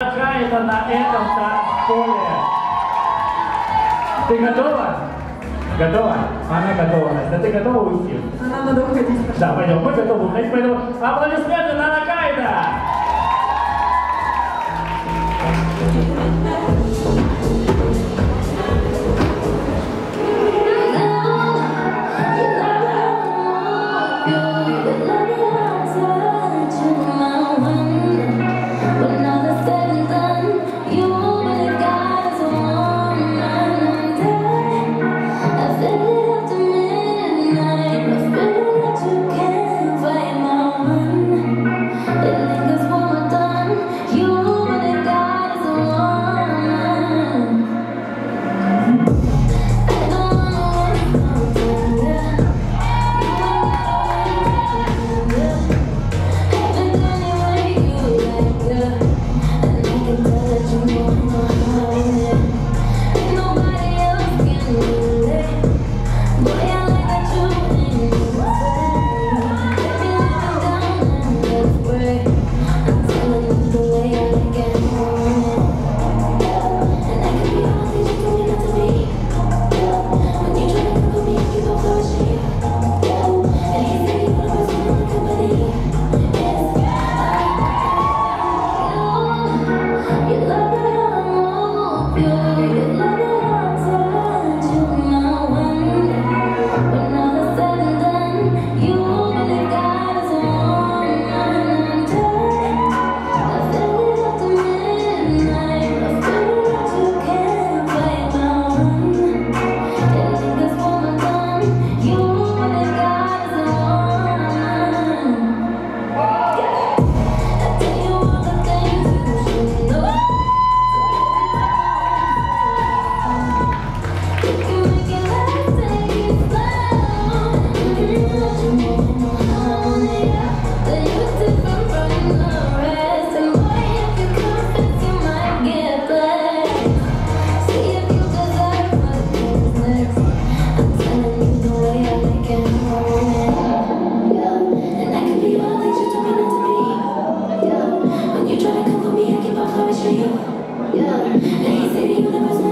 Какая-то на этом поле. Ты готова? Готова? Она готова, Настя. Ты готова уйти? Нам надо уходить. Да, пойдем. Мы готовы уходить, поэтому аплодисменты на Накайда! Yeah.